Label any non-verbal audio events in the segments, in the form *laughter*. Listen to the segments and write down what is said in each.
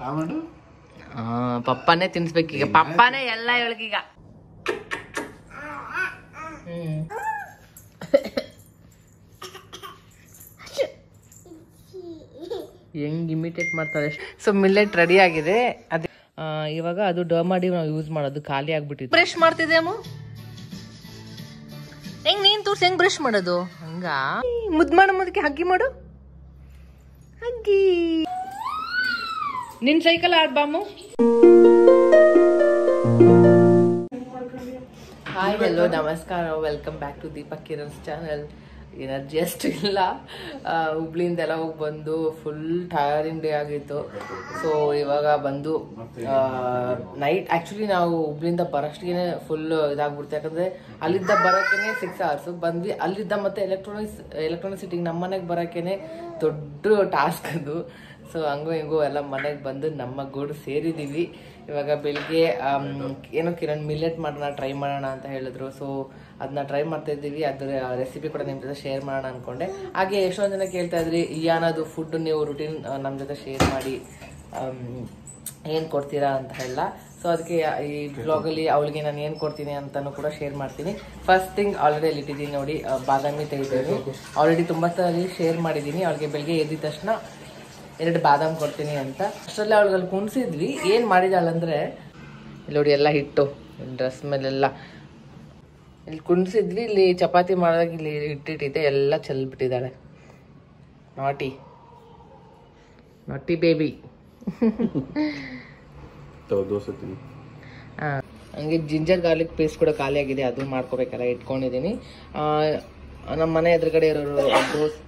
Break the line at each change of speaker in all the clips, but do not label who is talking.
ಆ, ಪಪ್ಪನೇ ತಿನ್ಸ್ಬೇಕೀಗ ಪಪ್ಪನೇ ಎಲ್ಲ ಹ್ಮ್. ಹೆಂಗ್ ಇಮಿಟೇಟ್ ಮಾಡ್ತಾರೆ ಸೊ ಮಿಲ್ಲೆಟ್ ರೆಡಿ ಆಗಿದೆ. ಅದೇ ಇವಾಗ ಅದು ಡರ್ ಮಾಡಿ ನಾವು ಯೂಸ್ ಮಾಡೋದು. ಖಾಲಿ ಆಗ್ಬಿಟ್ಟಿದೆ ಬ್ರಷ್ ಮಾಡ್ತಿದ್ದೆ ಅಮ್ಮ? ಹೆಂಗ್ ನೀನ್ ತೋರ್ಸಿ ಹೆಂಗ್ ಬ್ರಷ್ ಮಾಡೋದು? ಹಂಗ? ಮುದ್ ಮಾಡು ಮುದಕ್ಕೆ ಹಗ್ಗಿ ಮಾಡು. ಹಗ್ಗಿ. ನಿನ್ ಸೈಕಲ್ ಆಡ್ಬಾಮು ಹಾಯ್ ಹಲೋ ನಮಸ್ಕಾರ. Welcome back to Deepak Kiran's channel energy ಅಷ್ಟು ಇಲ್ಲ. ಹುಬ್ಳಿಯಿಂದೆಲ್ಲ ಹೋಗಿ ಬಂದು ಫುಲ್ ಟಯರಿಂಗ್ ಡೇ ಆಗಿತ್ತು. ಸೊ ಇವಾಗ ಬಂದು ನೈಟ್ ಆ್ಯಕ್ಚುಲಿ ನಾವು ಹುಬ್ಳಿಯಿಂದ ಬರೋಷ್ಟಿಗೆ ಫುಲ್ ಇದಾಗ್ಬಿಡ್ತು. ಯಾಕಂದರೆ ಅಲ್ಲಿದ್ದ ಬರೋಕ್ಕೇ ಸಿಕ್ಸ್ ಅವರ್ಸು ಬಂದ್ವಿ, ಅಲ್ಲಿದ್ದ ಮತ್ತೆ ಎಲೆಕ್ಟ್ರಾನಿಕ್ಸ್ ಎಲೆಕ್ಟ್ರಾನಿಕ್ ಸಿಟಿಗೆ ನಮ್ಮ ಮನೆಗೆ ಬರೋಕ್ಕೇ ದೊಡ್ಡ ಟಾಸ್ಕ್ ಅದು. ಸೊ ಹಂಗೂ ಹಿಂಗೂ ಎಲ್ಲ ಮನೆಗೆ ಬಂದು ನಮ್ಮ ಗೂಡು ಸೇರಿದ್ದೀವಿ ಇವಾಗ ಬೆಳಿಗ್ಗೆ ಏನೋ ಕಿರಣ್ ಮಿಲ್ಲೆಟ್ ಮಾಡೋಣ, ಟ್ರೈ ಮಾಡೋಣ ಅಂತ ಹೇಳಿದ್ರು. ಸೊ ಅದನ್ನ ಟ್ರೈ ಮಾಡ್ತಾ ಇದ್ದೀವಿ. ಅದರ ರೆಸಿಪಿ ಕೂಡ ನಿಮ್ಮ ಜೊತೆ ಶೇರ್ ಮಾಡೋಣ ಅನ್ಕೊಂಡೆ. ಹಾಗೆ ಎಷ್ಟೊಂದು ಜನ ಕೇಳ್ತಾ ಇದ್ರಿ ಯಾನದು ಫುಡ್ ನೀವು ರುಟೀನ್ ನಮ್ಮ ಜೊತೆ ಶೇರ್ ಮಾಡಿ ಏನು ಕೊಡ್ತೀರಾ ಅಂತ ಹೇಳ. ಸೊ ಅದಕ್ಕೆ ಈ ಬ್ಲಾಗಲ್ಲಿ ಅವಳಿಗೆ ನಾನು ಏನು ಕೊಡ್ತೀನಿ ಅಂತಲೂ ಕೂಡ ಶೇರ್ ಮಾಡ್ತೀನಿ. ಫಸ್ಟ್ ಥಿಂಗ್ ಆಲ್ರೆಡಿ ಅಲ್ಲಿ ಇಟ್ಟಿದ್ದೀನಿ ನೋಡಿ ಬಾದಾಮಿ ತೆಗಿತೀನಿ ಆಲ್ರೆಡಿ ತುಂಬ ಸಲ ಶೇರ್ ಮಾಡಿದ್ದೀನಿ. ಅವಳಿಗೆ ಬೆಳಿಗ್ಗೆ ಎದ್ದಿದ ತಕ್ಷಣ ಎರಡು ಬಾದಾಮ್ ಕೊಡ್ತೀನಿ ಅಂತ. ಅಷ್ಟರಲ್ಲಿ ಅವಳಿಗೆ ಅಲ್ಲಿ ಕುಣಿಸಿದ್ವಿ. ಏನು ಮಾಡಿದಾಳಂದ್ರೆ ಇಲ್ಲಿ ನೋಡಿ ಎಲ್ಲ ಹಿಟ್ಟು ಡ್ರೆಸ್ ಮೇಲೆಲ್ಲ. ಇಲ್ಲಿ ಕುಣಿಸಿದ್ವಿ ಇಲ್ಲಿ ಚಪಾತಿ ಮಾಡಿದಾಗ ಇಲ್ಲಿ ಹಿಟ್ಟಿಟ್ಟಿದೆ ಎಲ್ಲ ಚೆಲ್ಬಿಟ್ಟಿದ್ದಾಳೆ. ನಾಟಿ. ನಾಟಿ ಬೇಬಿ.
ಹಾಂ.
ಹಂಗೆ ಜಿಂಜರ್ ಗಾರ್ಲಿಕ್ ಪೇಸ್ಟ್ ಕೂಡ ಖಾಲಿ ಆಗಿದೆ ಅದು ಮಾಡ್ಕೋಬೇಕಲ್ಲ ಇಟ್ಕೊಂಡಿದ್ದೀನಿ. ನಮ್ಮ ಮನೆ ಎದುರುಗಡೆ ಇರೋರು ದೋಸೆ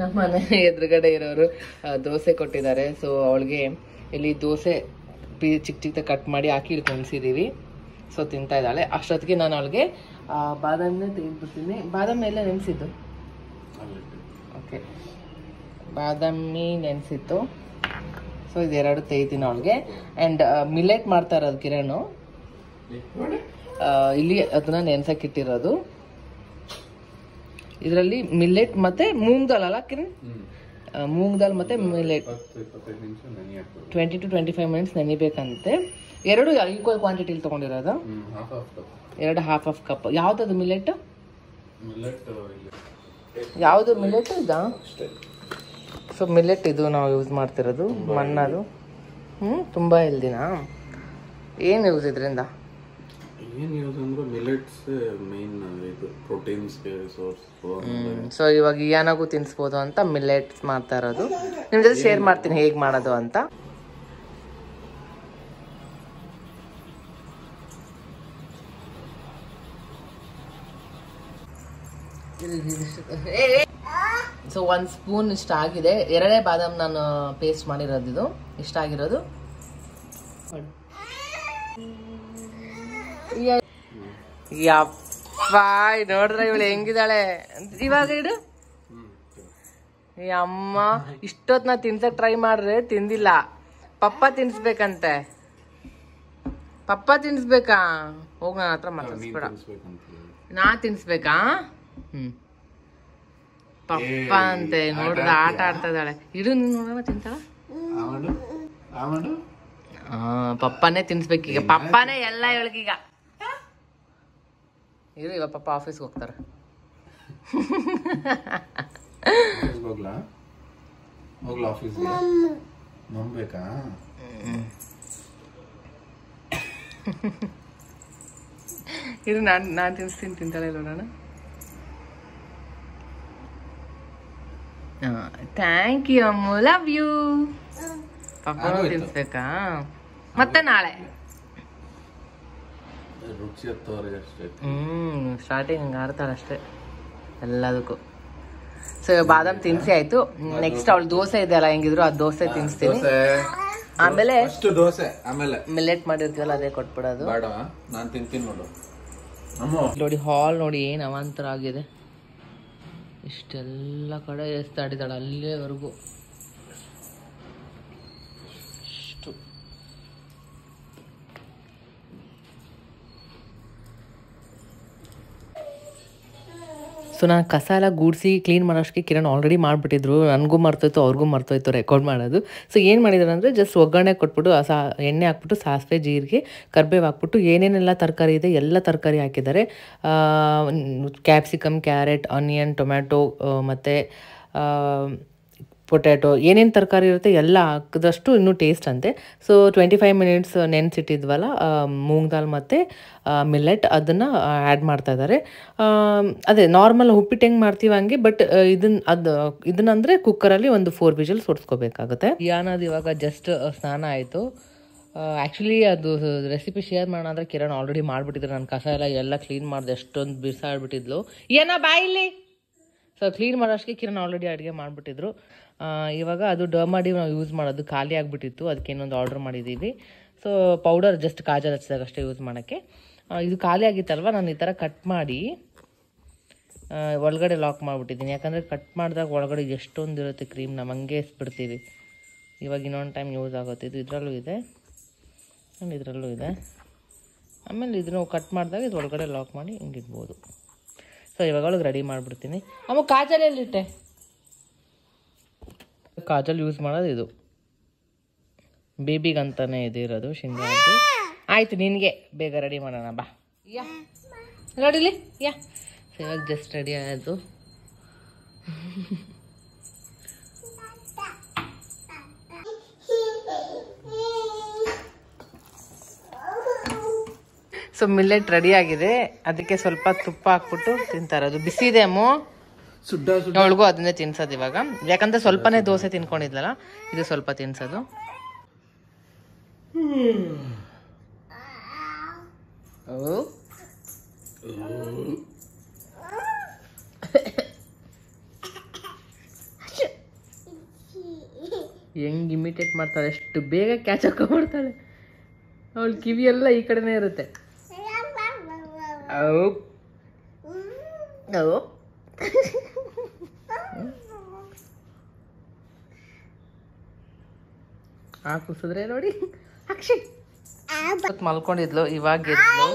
ನಮ್ಮ ಮನೆ ಎದುರುಗಡೆ ಇರೋರು ದೋಸೆ ಕೊಟ್ಟಿದ್ದಾರೆ. ಸೊ ಅವಳಿಗೆ ಇಲ್ಲಿ ದೋಸೆ ಪೀ ಚಿಕ್ಕ ಚಿಕ್ಕ ಕಟ್ ಮಾಡಿ ಹಾಕಿ ಇಲ್ಲಿ ಕುಣಿಸಿದ್ದೀವಿ ಸೊ ತಿಂತಾ ಇದ್ದಾಳೆ. ಅಷ್ಟೊತ್ತಿಗೆ ನಾನು ಅವಳಿಗೆ ಬಾದಾಮಿನೇ ತೆಗೆದ್ಬಿಡ್ತೀನಿ ಬಾದಾಮಿ ಎಲ್ಲ ನೆನೆಸಿದ್ದು? ಓಕೆ ಬಾದಾಮಿ ನೆನೆಸಿತ್ತು. ಸೊ ಇದೆರಡು ತೆಗಿತೀನಿ ಅವಳಿಗೆ. ಆ್ಯಂಡ್ ಮಿಲೆಟ್ ಮಾಡ್ತಾ ಇರೋದು ಕಿರಣು ಇಲ್ಲಿ ಅದನ್ನ ನೆನ್ಸಕ್ಕಿಟ್ಟಿರೋದು ಇದರಲ್ಲಿ ಮಿಲ್ಲೆಟ್ ಮತ್ತೆ ಮೂಂಗ್ ದಾಲ್ ಅಲ್ಲ ಕಿರಣ್? ಮೂಂಗ್ ದಾಲ್ ಮತ್ತೆ millet twenty two twenty five minutes ನೆನಿಬೇಕಂತೆ. ಎರಡು ಈಕ್ವಲ್ ಕ್ವಾಂಟಿಟಿಲಿ ತಗೊಂಡಿರೋದು.
ಹ್ಮ್ ಹಾಫ್ ಹಾಫ್ ಕಪ್
ಎರಡು ಹಾಫ್ ಆಫ್ ಕಪ್ ಯಾವ್ದದು ಮಿಲೆಟ್ ಯಾವುದು ಮಿಲೆಟ್ ಇದಾ? ಸೊ ಮಿಲೆಟ್ ಇದು ನಾವು ಯೂಸ್ ಮಾಡ್ತಿರೋದು ಮಣ್ಣದು. ಹ್ಞೂ ತುಂಬ ಹೆಲ್ದಿನಾ ಏನು ಯೂಸ್ ಇದರಿಂದ?
ಏನು ಯೂಸ್ ಅಂದ್ರೆ ಮಿಲೆಟ್ಸ್ ಮೇನ್ ಇದು ಪ್ರೋಟೀನ್ಸ್ಗೆ ಸೋರ್ಸ್
ಸೊ ಇವಾಗ ಏನಾಗೂ ತಿನ್ಸ್ಬೋದು ಅಂತ ಮಿಲೆಟ್ಸ್ ಮಾಡ್ತಾ ಇರೋದು. ನಿಮ್ಮ ಜೊತೆ ಶೇರ್ ಮಾಡ್ತೀನಿ ಹೇಗೆ ಮಾಡೋದು ಅಂತ. ಸೊ ಒಂದು ಸ್ಪೂನ್ ಇಷ್ಟ ಆಗಿದೆ. ಎರಡೇ ಬಾದಾಮ್ ನಾನು ಪೇಸ್ಟ್ ಮಾಡಿರೋದು ಇದು. ಇಷ್ಟ ಆಗಿರೋದು. ಯಪ್ಪ ನೋಡ್ರ ಇವಳು ಹೆಂಗಿದಾಳೆ ಇವಾಗ ಇಡು. ಅಮ್ಮ ಇಷ್ಟೊತ್ ನಾ ತಿನ್ಸಕ್ ಟ್ರೈ ಮಾಡ್ರೆ ತಿಂದಿಲ್ಲ. ಪಪ್ಪ ತಿನ್ಸ್ಬೇಕಂತೆ. ಪಪ್ಪ ತಿನ್ಸ್ಬೇಕಾ? ಹೋಗ ನನ್ನ ಹತ್ರ ಮಾತಾಡ್ಸ್ಬೇಡ. ನಾ ತಿನ್ಸ್ಬೇಕಾ? ಹ್ಮ್. ಪಪ್ಪ ಅಂತೆ ನೋಡ್ದ ಆಟ ಆಡ್ತಾ ಇದಾಳೆ ಇಡು ನೀನ್ ನೋಡೋಣ ತಿಂತಾಳ? ಪಪ್ಪನೇ ತಿನ್ಸ್ಬೇಕೀಗ. ಪಪ್ಪನೇ ಎಲ್ಲ ಇವಳಿಗೀಗ. ಇರು ಇವಾಗ ಪಪ್ಪ ಆಫೀಸ್ಗೆ ಹೋಗ್ತಾರೆ.
ಇದು ಹೋಗ್ಲಾ? ಹೋಗ್ಲಾ ಆಫೀಸ್ಗೆ ನಂಬೇಕಾ?
ಇದು ನಾನು ನಾನು ತಿನ್ಸ್ತೀನಿ ತಿಂತಾಳೆ ಇಲ್ಲ ನೋಡೋಣ thank you Ammu. Love you
ಪಾಪ.
ತಿನ್ಸ್ಬೇಕಾ? ಮತ್ತೆ ನಾಳೆ.
ರುಚಿ ಹತ್ತೋರಿಗೆ ಅಷ್ಟೇ.
ಹ್ಮ್ ಸ್ಟಾರ್ಟಿಂಗ್ ಹಂಗೆ ಆಡ್ತಾಳೆ ಅಷ್ಟೇ. ಎಲ್ಲದಕ್ಕೂ. ಸೊ ಬಾದಾಮ್ ತಿನ್ಸಿ ಆಯ್ತು. ನೆಕ್ಸ್ಟ್ ಅವಳು ದೋಸೆ ಇದೆಯಲ್ಲ ಹೆಂಗಿದ್ರು ಆ ದೋಸೆ ತಿನ್ಸ್ತೀನಿ. ಆಮೇಲೆ
ಫಸ್ಟ್ ದೋಸೆ ಆಮೇಲೆ.
ಮಿಲೆಟ್ ಮಾಡಿರ್ತೀವಲ್ಲ ಅದೇ ಕೊಟ್ಬಿಡೋದು.
ಬೇಡ ನಾನ್ ತಿಂತೀನಿ ನೋಡು. ಅಮ್ಮ.
ನೋಡಿ ಹಾಲ್ ನೋಡಿ ಏನು ಅವಾಂತರ ಆಗಿದೆ ಇಷ್ಟೆಲ್ಲ ಕಡೆ ಎಸ್ತಾಡಿದಾಳೆ ಅಲ್ಲಿವರೆಗೂ. ಸೊ ನಾನು ಕಸ ಎಲ್ಲ ಗೂಡಿಸಿ ಕ್ಲೀನ್ ಮಾಡೋಷ್ಟಕ್ಕೆ ಕಿರಣ್ ಆಲ್ರೆಡಿ ಮಾಡಿಬಿಟ್ಟಿದ್ರು. ನನಗೂ ಮರ್ತೋಯ್ತು, ಅವ್ರಿಗೂ ಮರ್ತೋಯ್ತು ರೆಕಾರ್ಡ್ ಮಾಡೋದು. ಸೊ ಏನು ಮಾಡಿದ್ರು ಅಂದರೆ ಜಸ್ಟ್ ಒಗ್ಗರಣೆ ಕೊಟ್ಬಿಟ್ಟು ಸಾ, ಎಣ್ಣೆ ಹಾಕ್ಬಿಟ್ಟು, ಸಾಸಿವೆ, ಜೀರಿಗೆ, ಕರ್ಬೇವು ಹಾಕ್ಬಿಟ್ಟು, ಏನೇನೆಲ್ಲ ತರಕಾರಿ ಇದೆ ಎಲ್ಲ ತರಕಾರಿ ಹಾಕಿದ್ದಾರೆ. ಕ್ಯಾಪ್ಸಿಕಮ್ ಕ್ಯಾರೆಟ್ ಆನಿಯನ್ ಟೊಮ್ಯಾಟೊ ಮತ್ತು ಪೊಟ್ಯಾಟೊ, ಏನೇನು ತರಕಾರಿ ಇರುತ್ತೆ ಎಲ್ಲ ಹಾಕಿದಷ್ಟು ಇನ್ನೂ ಟೇಸ್ಟ್ ಅಂತೆ. ಸೊ ಟ್ವೆಂಟಿ ಫೈವ್ ಮಿನಿಟ್ಸ್ ನೆನೆಸಿಟ್ಟಿದ್ವಲ್ಲ ಮೂಂಗ್ ದಾಲ್ ಮತ್ತು ಮಿಲ್ಲೆಟ್ ಅದನ್ನು ಆ್ಯಡ್ ಮಾಡ್ತಾ ಇದ್ದಾರೆ ಅದೇ ನಾರ್ಮಲ್ ಉಪ್ಪಿಟ್ಟು ಹೆಂಗೆ ಮಾಡ್ತೀವಿ ಹಂಗೆ ಬಟ್ ಇದನ್ನ ಅದು, ಇದನ್ನಂದರೆ ಕುಕ್ಕರಲ್ಲಿ ಒಂದು ಫೋರ್ ವಿಜಲ್ ಸೋಡಿಸ್ಕೋಬೇಕಾಗುತ್ತೆ ಯಾನದು ಇವಾಗ ಜಸ್ಟ್ ಸ್ನಾನ ಆಯಿತು. ಆ್ಯಕ್ಚುಲಿ ಅದು ರೆಸಿಪಿ ಶೇರ್ ಮಾಡೋಣ ಅಂದರೆ ಕಿರಣ್ ಆಲ್ರೆಡಿ ಮಾಡಿಬಿಟ್ಟಿದ್ರು. ನಾನು ಕಸ ಎಲ್ಲ ಎಲ್ಲ ಕ್ಲೀನ್ ಮಾಡಿದೆ, ಎಷ್ಟೊಂದು ಬಿಸಾಡ್ಬಿಟ್ಟಿದ್ಲು ಏನೋ ಬಾಯಿಲಿ ಸೊ ಕ್ಲೀನ್ ಮಾಡೋಷ್ಟಕ್ಕೆ ಕಿರಣ್ ಆಲ್ರೆಡಿ ಅಡುಗೆ ಮಾಡಿಬಿಟ್ಟಿದ್ರು. ಇವಾಗ ಅದು ಡರ್ಮಾಡಿ ನಾವು ಯೂಸ್ ಮಾಡೋದು ಖಾಲಿ ಆಗಿಬಿಟ್ಟಿತ್ತು. ಅದಕ್ಕೆ ಇನ್ನೊಂದು ಆರ್ಡರ್ ಮಾಡಿದ್ದೀವಿ ಸೊ ಪೌಡರ್ ಜಸ್ಟ್ ಕಾಜಲ್ ಹಚ್ಚಿದಾಗ ಅಷ್ಟೇ ಯೂಸ್ ಮಾಡೋಕ್ಕೆ. ಇದು ಖಾಲಿ ಆಗಿತ್ತಲ್ವ? ನಾನು ಈ ಥರ ಕಟ್ ಮಾಡಿ ಒಳಗಡೆ ಲಾಕ್ ಮಾಡಿಬಿಟ್ಟಿದ್ದೀನಿ. ಯಾಕಂದರೆ ಕಟ್ ಮಾಡಿದಾಗ ಒಳಗಡೆ ಎಷ್ಟೊಂದು ಇರುತ್ತೆ ಕ್ರೀಮ್ ನಾವು ಹಂಗೆ ಬಿಡ್ತೀವಿ ಇವಾಗ ಇನ್ನೊಂದು ಟೈಮ್ ಯೂಸ್ ಆಗುತ್ತೆ. ಇದು ಇದರಲ್ಲೂ ಇದೆ. ಆ್ಯಂಡ್ ಇದರಲ್ಲೂ ಇದೆ. ಆಮೇಲೆ ಇದನ್ನು ಕಟ್ ಮಾಡಿದಾಗ ಇದು ಒಳಗಡೆ ಲಾಕ್ ಮಾಡಿ ಹಿಂಗೆ ಇಡ್ಬೋದು ಸೊ ಇವಾಗ ಒಳಗೆ ರೆಡಿ ಮಾಡಿಬಿಡ್ತೀನಿ. ಅಮ್ಮ, ಕಾಜಲ್ ಎಲ್ಲಿಟ್ಟೆ? ಕಾಜಲ್ ಯೂಸ್ ಮಾಡೋದು ಇದು. ಬೇಬಿಗಂತಾನೆ ಇದೆ ಇರೋದು ಶಿಂಗಾರದ್ದು ಆಯ್ತು, ನಿನಗೆ. ಬೇಗ ರೆಡಿ ಮಾಡೋಣ, ಬಾ. ಯಾ. ನೋಡಿಲಿ ಯಾ. ಇವಾಗ ಜಸ್ಟ್ ರೆಡಿ ಆಯಿತು. ಸೊ ಮಿಲ್ಲೆಟ್ ರೆಡಿ ಆಗಿದೆ. ಅದಕ್ಕೆ ಸ್ವಲ್ಪ ತುಪ್ಪ ಹಾಕ್ಬಿಟ್ಟು ತಿಂತಾರೆ ಅದು ಬಿಸಿ ಇದೆ, ಅಮ್ಮು? ಅವಳಿಗೂ ಅದನ್ನೇ ತಿನ್ಸೋದು ಇವಾಗ. ಯಾಕಂದ್ರೆ ಸ್ವಲ್ಪನೇ ದೋಸೆ ತಿನ್ಕೊಂಡಿದ್ಲಲ್ಲ ಇದು ಸ್ವಲ್ಪ ತಿನ್ಸೋದು. ಓ. ಹೆಂಗ್ ಇಮಿಟೇಟ್ ಮಾಡ್ತಾಳೆ ಎಷ್ಟು ಬೇಗ ಕ್ಯಾಚ್ ಹಾಕೊಂಡ್ಬಿಡ್ತಾಳೆ ಅವಳ ಕಿವಿ ಎಲ್ಲ ಈ ಕಡೆನೇ ಇರುತ್ತೆ. ಓ ಔ. ಆ ಕುಸಿದ್ರೆ ನೋಡಿ ಅಕ್ಷಿ ಮಲ್ಕೊಂಡಿದ್ಲು ಇವಾಗ ಎದ್ಲು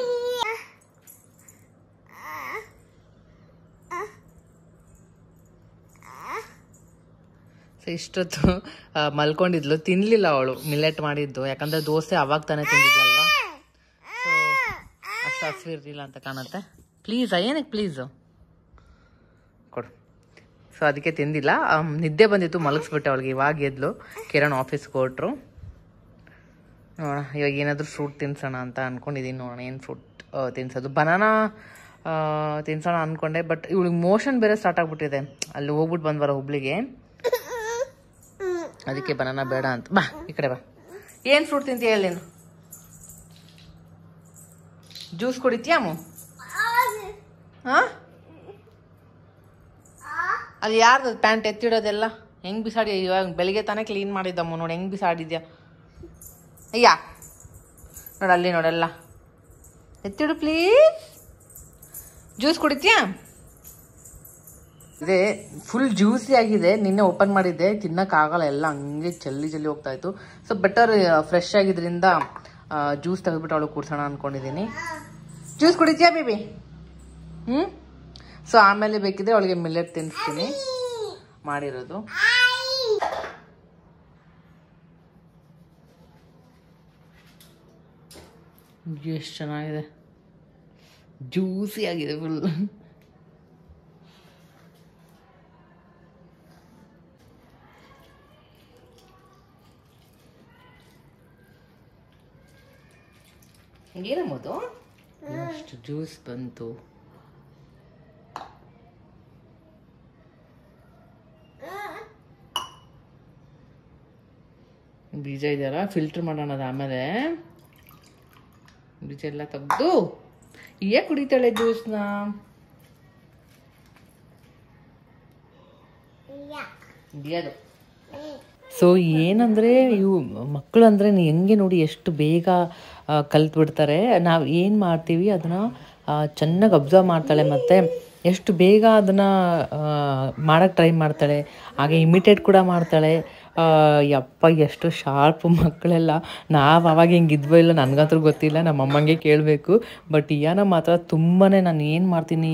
ಸೊ ಇಷ್ಟೊತ್ತು ಮಲ್ಕೊಂಡಿದ್ಲು. ತಿನ್ಲಿಲ್ಲ ಅವಳು ಮಿಲೆಟ್ ಮಾಡಿದ್ದು. ಯಾಕಂದ್ರೆ ದೋಸೆ ಅವಾಗ ತಾನೇ ತಿಂದಿದ್ಲಲ್ವಾ? ಸೊ ಅಷ್ಟು ಇರಲಿಲ್ಲ ಅಂತ ಕಾಣುತ್ತೆ. ಪ್ಲೀಸ್ ಏನಕ್ಕೆ ಪ್ಲೀಸು ಕೊಡು. ಸೊ ಅದಕ್ಕೆ ತಿಂದಿಲ್ಲ. ನಿದ್ದೆ ಬಂದಿತ್ತು ಮಲಗಿಸ್ಬಿಟ್ಟೆ ಅವಳಿಗೆ. ಇವಾಗ ಎದ್ಲು. ಕಿರಣ್ ಆಫೀಸ್ಗೆ ಕೊಟ್ಟರು ನೋಡೋಣ ಇವಾಗ ಏನಾದರೂ ಫ್ರೂಟ್ ತಿನ್ಸೋಣ ಅಂತ ಅಂದ್ಕೊಂಡಿದ್ದೀನಿ ನೋಡೋಣ ಏನು ಫ್ರೂಟ್ ತಿನ್ಸೋದು. ಬನಾನಾ ತಿನ್ಸೋಣ ಅಂದ್ಕೊಂಡೆ ಬಟ್ ಇವಳಿಗೆ ಮೋಷನ್ ಬೇರೆ ಸ್ಟಾರ್ಟ್ ಆಗ್ಬಿಟ್ಟಿದೆ. ಅಲ್ಲಿ ಹೋಗ್ಬಿಟ್ಟು ಬಂದ್ವರ ಹುಬ್ಳಿಗೆ. ಅದಕ್ಕೆ ಬನಾನಾ ಬೇಡ ಅಂತ. ಬಾ ಈ ಕಡೆ ಬಾ. ಏನು ಫ್ರೂಟ್ ತಿಂತೀಯ ಹೇಳಿ ಜ್ಯೂಸ್ ಜ್ಯೂಸ್ ಕುಡಿತೀಯಾಮು ಹಾಂ ಅಲ್ಲಿ ಯಾರ್ದು ಪ್ಯಾಂಟ್ ಎತ್ತಿಡೋದೆಲ್ಲ? ಹೆಂಗ್ ಬಿಸಾಡಿ ಇವಾಗ ಬೆಳಿಗ್ಗೆ ತಾನೇ ಕ್ಲೀನ್ ಮಾಡಿದ್ದಮ್ಮ ನೋಡಿ, ಹೆಂಗ್ ಬಿಸಾಡಿದ್ಯಾ? ಅಯ್ಯ, ನೋಡಿ ಅಲ್ಲಿ ನೋಡಲ್ಲ ಎತ್ತಿಡು ಪ್ಲೀಸ್ ಜ್ಯೂಸ್ ಕುಡಿತೀಯಾ? ಇದೆ ಫುಲ್ ಜ್ಯೂಸಿ ಆಗಿದೆ. ನಿನ್ನೆ ಓಪನ್ ಮಾಡಿದ್ದೆ ತಿನ್ನಕ್ಕಾಗಲ್ಲ ಎಲ್ಲ ಹಂಗೆ ಜಲ್ಲಿ ಜಲ್ಲಿ ಹೋಗ್ತಾ ಇತ್ತು. ಸೊ ಬೆಟರ್ ಫ್ರೆಶ್ ಆಗಿದ್ರಿಂದ ಜ್ಯೂಸ್ ತೆಗೆದ್ಬಿಟ್ಟು ಅವಳು ಕೂರ್ಸೋಣ ಅನ್ಕೊಂಡಿದ್ದೀನಿ. ಜ್ಯೂಸ್ ಕುಡಿತೀಯಾ ಬೇಬಿ ಹ್ಞೂ ಸೊ ಆಮೇಲೆ ಬೇಕಿದ್ರೆ ಅವಳಿಗೆ ಮಿಲ್ಲೆಟ್ ತಿನ್ನಿಸ್ತೀನಿ ಮಾಡಿರೋದು. ಎಷ್ಟು ಚೆನ್ನಾಗಿದೆ. ಜ್ಯೂಸಿ ಆಗಿದೆ ಫುಲ್ ಏನಮ್ಮದು ಎಷ್ಟು ಜ್ಯೂಸ್ ಬಂತು. ಬೀಜ ಇದೆಯಲ್ಲ ಫಿಲ್ಟರ್ ಮಾಡೋಣ ಅದು ಆಮೇಲೆ. ಬೀಜ ಎಲ್ಲ ತೆಗೆದು ಏ ಕುಡಿತಾಳೆ ಜ್ಯೂಸ್ನ. ಸೊ ಏನಂದರೆ, ಇವು ಮಕ್ಕಳು ಅಂದರೆ ಹೆಂಗೆ ನೋಡಿ ಎಷ್ಟು ಬೇಗ ಕಲ್ತು ಬಿಡ್ತಾರೆ ನಾವು ಏನು ಮಾಡ್ತೀವಿ, ಅದನ್ನು ಚೆನ್ನಾಗಿ ಅಬ್ಸರ್ವ್ ಮಾಡ್ತಾಳೆ ಮತ್ತು ಎಷ್ಟು ಬೇಗ ಅದನ್ನು ಮಾಡೋಕ್ಕೆ ಟ್ರೈ ಮಾಡ್ತಾಳೆ. ಹಾಗೆ ಇಮಿಟೇಟ್ ಕೂಡ ಮಾಡ್ತಾಳೆ. ಯಪ್ಪ, ಎಷ್ಟು ಶಾರ್ಪ್ ಮಕ್ಕಳೆಲ್ಲ. ನಾವು ಅವಾಗ ಹಿಂಗಿದ್ವೋ ಇಲ್ಲ ನನಗಂತೂ ಗೊತ್ತಿಲ್ಲ ನಮ್ಮ ಅಮ್ಮಂಗೆ ಕೇಳಬೇಕು. ಬಟ್ ಇಯಾನ ಮಾತ್ರ ತುಂಬಾ ನಾನು ಏನು ಮಾಡ್ತೀನಿ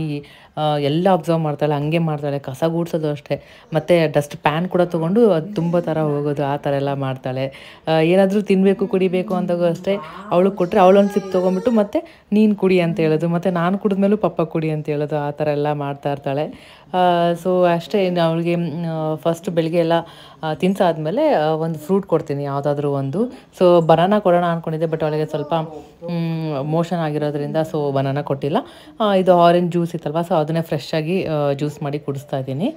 ಎಲ್ಲ ಅಬ್ಸರ್ವ್ ಮಾಡ್ತಾಳೆ, ಹಂಗೆ ಮಾಡ್ತಾಳೆ, ಕಸ ಗೂಡ್ಸೋದು ಅಷ್ಟೇ. ಮತ್ತು ಡಸ್ಟ್ ಪ್ಯಾನ್ ಕೂಡ ತೊಗೊಂಡು ಅದು ತುಂಬ ಥರ ಹೋಗೋದು, ಆ ಥರ ಎಲ್ಲ ಮಾಡ್ತಾಳೆ. ಏನಾದರೂ ತಿನ್ನಬೇಕು ಕುಡಿಬೇಕು ಅಂದಾಗ ಅಷ್ಟೇ. ಅವಳು ಕೊಟ್ಟರೆ ಅವಳೊಂದು ಸಿಪ್ ತೊಗೊಂಬಿಟ್ಟು ಮತ್ತೆ ನೀನು ಕುಡಿ ಅಂತ ಹೇಳೋದು. ಮತ್ತು ನಾನು ಕುಡಿದ್ಮೇಲೂ ಪಪ್ಪ ಕುಡಿ ಅಂತ ಹೇಳೋದು, ಆ ಥರ ಎಲ್ಲ ಮಾಡ್ತಾ ಇರ್ತಾಳೆ. ಸೊ ಅಷ್ಟೇ ಅವಳಿಗೆ ಫಸ್ಟ್ ಬೆಳಿಗ್ಗೆ ಎಲ್ಲ ತಿನ್ಸಾದ್ಮೇಲೆ ಒಂದು ಫ್ರೂಟ್ ಕೊಡ್ತೀನಿ, ಯಾವುದಾದ್ರೂ ಒಂದು. ಸೊ ಬನಾನ ಕೊಡೋಣ ಅಂದ್ಕೊಂಡಿದ್ದೆ ಬಟ್ ಅವಳಿಗೆ ಸ್ವಲ್ಪ ಮೋಷನ್ ಆಗಿರೋದ್ರಿಂದ ಸೊ ಬನಾನ ಕೊಟ್ಟಿಲ್ಲ. ಇದು ಆರೆಂಜ್ ಜ್ಯೂಸ್ ಇತ್ತಲ್ವ ಸೊ ಅದನ್ನೇ ಫ್ರೆಶ್ ಆಗಿ ಜ್ಯೂಸ್ ಮಾಡಿ ಕುಡಿಸ್ತಾ ಇದ್ದೀನಿ.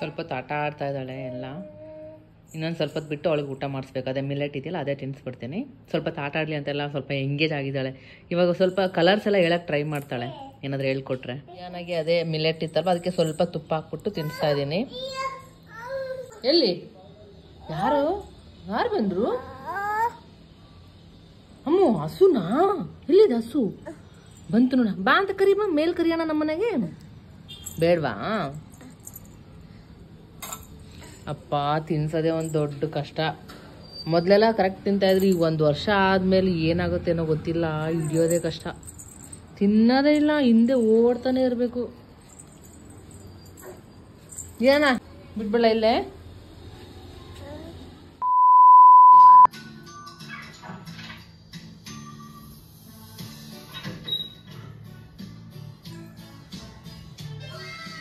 ಸ್ವಲ್ಪ ಆಟ ಆಡ್ತಾ ಇದ್ದಾಳೆ, ಎಲ್ಲ. ಇನ್ನೊಂದು ಸ್ವಲ್ಪ ಬಿಟ್ಟು ಅವಳಿಗೆ ಊಟ ಮಾಡಿಸ್ಬೇಕು. ಅದೇ ಮಿಲೆಟ್ ಇದೆಯಲ್ಲ, ಅದೇ ತಿನ್ನಿಸ್ಬಿಡ್ತೀನಿ ಸ್ವಲ್ಪ ಆಟಾಡಲಿ ಅಂತೆಲ್ಲ ಸ್ವಲ್ಪ ಎಂಗೇಜ್ ಆಗಿದ್ದಾಳೆ. ಇವಾಗ ಸ್ವಲ್ಪ ಕಲರ್ಸ್ ಎಲ್ಲ ಹೇಳಕ್ಕೆ ಟ್ರೈ ಮಾಡ್ತಾಳೆ. ಏನಾದರೂ ಹೇಳ್ಕೊಟ್ರೆ. ಏನಾಗಿ ಅದೇ ಮಿಲೆಟ್ ಇತ್ತಲ್ವ ಅದಕ್ಕೆ ಸ್ವಲ್ಪ ತುಪ್ಪ ಹಾಕ್ಬಿಟ್ಟು ತಿನ್ನಿಸ್ತಾ ಇದ್ದೀನಿ. ಎಲ್ಲಿ? ಯಾರು? ಯಾರು ಬಂದರು? ಅಮ್ಮು, ಹಸುನಾ? ಎಲ್ಲಿದೆ ಹಸು? ಬಂತು ನೋಡ. ಬಾ ಅಂತ ಕರಿಬಾ, ಮೇಲ್ ಕರಿಯೋಣ ನಮ್ಮನೆಗೆ. ಬೇಡವಾ? ಅಪ್ಪ, ತಿನ್ಸೋದೇ ಒಂದು ದೊಡ್ಡ ಕಷ್ಟ. ಮೊದಲೆಲ್ಲ ಕರೆಕ್ಟ್ ತಿಂತಾ ಇದ್ರು, ಈಗ ಒಂದು ವರ್ಷ ಆದ್ಮೇಲೆ ಏನಾಗುತ್ತೆ ಗೊತ್ತಿಲ್ಲ, ಹಿಡಿಯೋದೇ ಕಷ್ಟ. ತಿನ್ನೋದೇ ಇಲ್ಲ, ಹಿಂದೆ ಓಡ್ತಾನೆ ಇರಬೇಕು. ಏನ ಬಿಟ್ಬಿಡ ಇಲ್ಲೇ?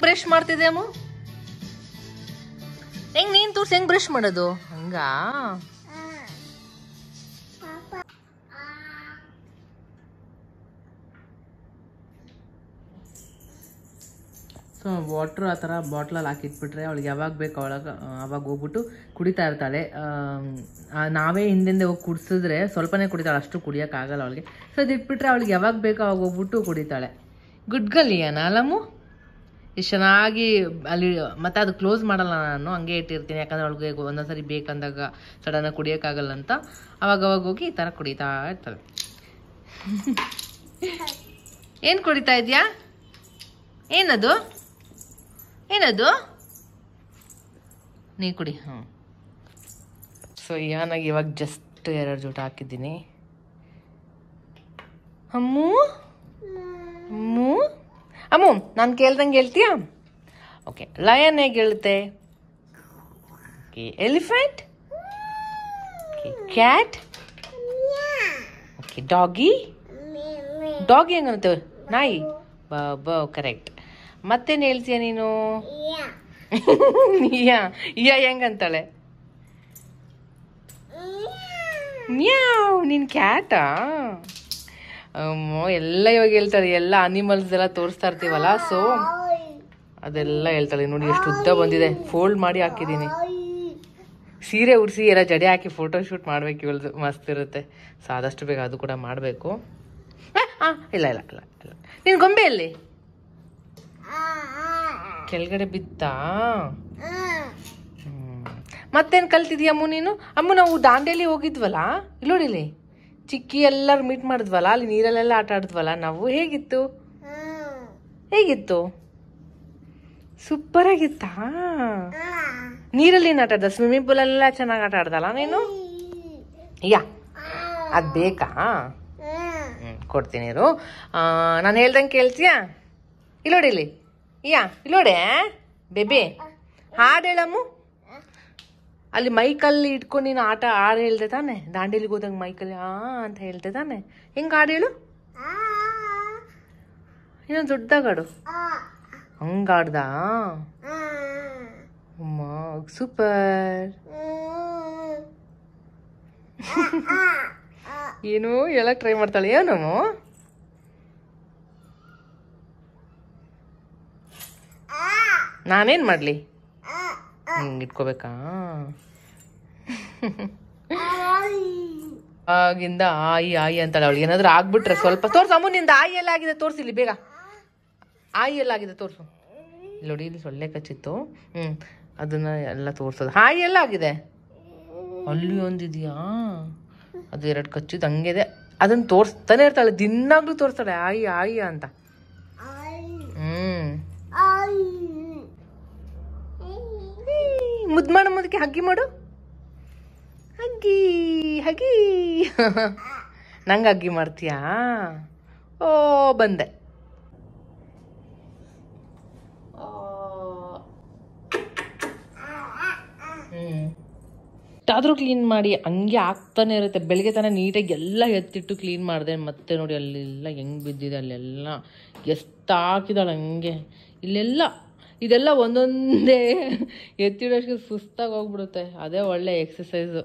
ಬ್ರಷ್ ಮಾಡ್ತಿದ್ದೆ ಅಮ್ಮ? ಹೆಂಗ್ ನೀನ್ ತೋರ್ಸಿ ಹೆಂಗ್ ಬ್ರಷ್ ಮಾಡೋದು? ಹಂಗಾ? ಸೊ ವಾಟ್ರ್ ಆ ಥರ ಬಾಟ್ಲಲ್ಲಿ ಹಾಕಿಟ್ಬಿಟ್ರೆ ಅವಳಿಗೆ ಯಾವಾಗ ಬೇಕು ಅವಳಾಗ ಅವಾಗ ಹೋಗ್ಬಿಟ್ಟು ಕುಡಿತಾ ಇರ್ತಾಳೆ. ನಾವೇ ಹಿಂದಿಂದ ಹೋಗಿ ಕುಡಿಸಿದ್ರೆ ಸ್ವಲ್ಪನೇ ಕುಡಿತಾಳೆ, ಅಷ್ಟು ಕುಡಿಯೋಕ್ಕಾಗಲ್ಲ ಅವಳಿಗೆ. ಸೊ ಅದು ಇಟ್ಬಿಟ್ರೆ ಅವಳಿಗೆ ಯಾವಾಗ ಬೇಕೋ ಅವಾಗ ಹೋಗ್ಬಿಟ್ಟು ಕುಡಿತಾಳೆ. ಗುಡ್ ಗಲಿಯನ ಅಲ್ಲಮ್ಮು ಎಷ್ಟು ಚೆನ್ನಾಗಿ ಅಲ್ಲಿ ಮತ್ತೆ ಅದು ಕ್ಲೋಸ್ ಮಾಡಲ್ಲ ನಾನು ಹಂಗೆ ಇಟ್ಟಿರ್ತೀನಿ. ಯಾಕಂದ್ರೆ ಅವಳಿಗೆ ಒಂದೊಂದ್ಸರಿ ಬೇಕಂದಾಗ ಸಡನ್ನಾಗಿ ಕುಡಿಯೋಕ್ಕಾಗಲ್ಲ ಅಂತ. ಅವಾಗ ಅವಾಗ ಹೋಗಿ ಈ ಥರ ಕುಡಿತಾ ಇರ್ತಾಳೆ ಏನು ಕುಡಿತಾ ಇದೆಯಾ? ಏನದು? ಏನದು? ನೀ ಕುಡಿ. ಹ್ಞೂ ಸೊ ಏನಾಗಿ ಇವಾಗ ಜಸ್ಟ್ ಎರಡು ಜೂಟ ಹಾಕಿದ್ದೀನಿ. ಅಮ್ಮು? ಅಮ್ಮು? ಅಮ್ಮು ನಾನು ಕೇಳ್ದಂಗೆ ಹೇಳ್ತೀಯಾ? ಓಕೆ ಲಯನ್ ಹೇಗೆ ಹೇಳುತ್ತೆ? Elephant cat okay doggy doggy ಹೆಂಗಂತ ನಾಯಿ? ಬಾ ಕರೆಕ್ಟ್ ಮತ್ತೇನು ಹೇಳ್ತೀಯ ನೀನು? ಯಾ ಯಾ ಹೆಂಗಂತಾಳೆ ಮ್ಯಾವ್, ನೀನ್ ಕ್ಯಾಟಾ ಎಲ್ಲ ಇವಾಗ ಹೇಳ್ತಾಳೆ ಎಲ್ಲ ಅನಿಮಲ್ಸ್ ಎಲ್ಲ ತೋರಿಸ್ತಾ ಇರ್ತೀವಲ್ಲ ಸೊ ಅದೆಲ್ಲ ಹೇಳ್ತಾಳೆ ನೋಡಿ, ಎಷ್ಟು ಉದ್ದ ಬಂದಿದೆ. ಫೋಲ್ಡ್ ಮಾಡಿ ಹಾಕಿದ್ದೀನಿ. ಸೀರೆ ಉಡಿಸಿ, ಎಲ್ಲ ಜಡೆ ಹಾಕಿ ಫೋಟೋ ಶೂಟ್ ಮಾಡ್ಬೇಕು, ಇವಳದು ಮಸ್ತ್ ಇರುತ್ತೆ. ಸೊ ಆದಷ್ಟು ಬೇಗ ಅದು ಕೂಡ ಮಾಡಬೇಕು. ಇಲ್ಲ ಇಲ್ಲ ಇಲ್ಲ ಇಲ್ಲ. ನೀನು ಗೊಂಬೆ ಎಲ್ಲಿ? ಕೆಳಗಡೆ ಬಿತ್ತಾ. ಮತ್ತೇನ್ ಕಲ್ತಿದ್ಯಾ ಅಮ್ಮು ನೀನು? ಅಮ್ಮ, ನಾವು ದಾಂಡೇಲಿ ಹೋಗಿದ್ವಲ್ಲ ಇಲ್ಲಿ ನೋಡಿಲಿ ಚಿಕ್ಕಿ ಎಲ್ಲರೂ ಮೀಟ್ ಮಾಡಿದ್ವಲ್ಲ, ಅಲ್ಲಿ ನೀರಲ್ಲೆಲ್ಲ ಆಟ ಆಡಿದ್ವಲ್ಲ, ನಾವು ಹೇಗಿತ್ತು? ಹೇಗಿತ್ತು? ಸೂಪರ್ ಆಗಿತ್ತಾ? ನೀರಲ್ಲಿ ಆಟ ಆಡ್ದ ಸ್ವಿಮ್ಮಿಂಗ್ ಪೂಲ್ ಎಲ್ಲ ಚೆನ್ನಾಗಿ ಆಟ ಆಡ್ದಲ್ಲ ನೀನು? ಯಾ, ಅದ್ ಬೇಕಾ? ಕೊಡ್ತೀನಿ ನಾನು ಹೇಳ್ದಂಗೆ ಕೇಳ್ತಿಯಾ? ಇಲ್ಲೋಡಿ ಇಲ್ಲಿ. ಯಾ, ಇಲ್ಲೋಡೆ ಬೇಬಿ, ಹಾಡು ಹೇಳಮ್ಮು. ಅಲ್ಲಿ ಮೈಕಲ್ಲಿ ಇಟ್ಕೊಂಡು ನೀನು ಆಟ ಹಾಡು ಹೇಳ್ದೆ ತಾನೆ? ದಾಂಡೇಲಿಗೆ ಹೋದಂಗೆ ಮೈಕಲ್ಲಿ ಆ ಅಂತ ಹೇಳ್ದೆ ತಾನೆ? ಹೆಂಗೆ ಹಾಡು ಹೇಳು? ಇನ್ನೊಂದು ದೊಡ್ಡದಾಗ ಹಾಡು ಹಂಗೆ ಅಮ್ಮ, ಸೂಪರ್. ಏನು ಎಲ್ಲ ಟ್ರೈ ಮಾಡ್ತಾಳೆ. ಏನು ನಾನೇನ್ ಮಾಡ್ಲಿ? ಹಿಂಗ್ ಇಟ್ಕೋಬೇಕಾ? ಆಗಿಂದ ಆಯಿ ಆಯಿ ಅಂತಾಳೆ ಅವಳು ಏನಾದ್ರು ಆಗ್ಬಿಟ್ರೆ ಸ್ವಲ್ಪ ತೋರ್ಸು. ಅಮ್ಮ ನಿಂದ ಆಯಿ ಎಲ್ಲ ಆಗಿದೆ ತೋರ್ಸಿಲ್ಲಿ ಬೇಗ. ಆಯಿ ಎಲ್ಲ ಆಗಿದೆ ತೋರ್ಸು. ನೋಡಿ ಇಲ್ಲಿ ಸೊಳ್ಳೆ ಕಚ್ಚಿತ್ತು. ಹ್ಮ್ ಅದನ್ನ ಎಲ್ಲ ತೋರ್ಸೋದು. ಹಾಯಿ ಎಲ್ಲ ಆಗಿದೆ. ಅಲ್ಲಿ ಒಂದಿದ್ಯಾ? ಅದು ಎರಡು ಕಚ್ಚಿದ್ದು ಹಂಗಿದೆ ಅದನ್ನ ತೋರಿಸ್ತಾನೆ ಇರ್ತಾಳೆ. ದಿನಾಗ್ಲೂ ತೋರಿಸ್ತಾಳೆ. ಆಯಿ ಆಯಿ ಅಂತ. ಹ್ಮ್. ಮುದ್ದು ಮಾಡು ಮುದಕ್ಕೆ ಹಗ್ಗಿ ಮಾಡು. ಹಗ್ಗಿ ಹಗ್ಗಿ. ನಂಗೆ ಹಗ್ಗಿ ಮಾಡ್ತೀಯಾ? ಓ, ಬಂದೆ. ಆದರೂ ಕ್ಲೀನ್ ಮಾಡಿ, ಹಂಗೆ ಆಗ್ತಾನೆ ಇರುತ್ತೆ. ಬೆಳಗ್ಗೆ ತಾನೇ ನೀಟಾಗಿ ಎಲ್ಲ ಎತ್ತಿಟ್ಟು ಕ್ಲೀನ್ ಮಾಡಿದೆ. ಮತ್ತೆ ನೋಡಿ, ಅಲ್ಲೆಲ್ಲ ಹೆಂಗೆ ಬಿದ್ದಿದೆ, ಅಲ್ಲೆಲ್ಲ ಎಷ್ಟು ಹಾಕಿದಾಳೆ ಹಂಗೆ. ಇಲ್ಲೆಲ್ಲ ಇದೆಲ್ಲ ಒಂದೊಂದೇ *laughs* ಎತ್ತಿಡೋಷ್ಟು ಸುಸ್ತಾಗಿ ಹೋಗ್ಬಿಡುತ್ತೆ. ಅದೇ ಒಳ್ಳೆ ಎಕ್ಸಸೈಸು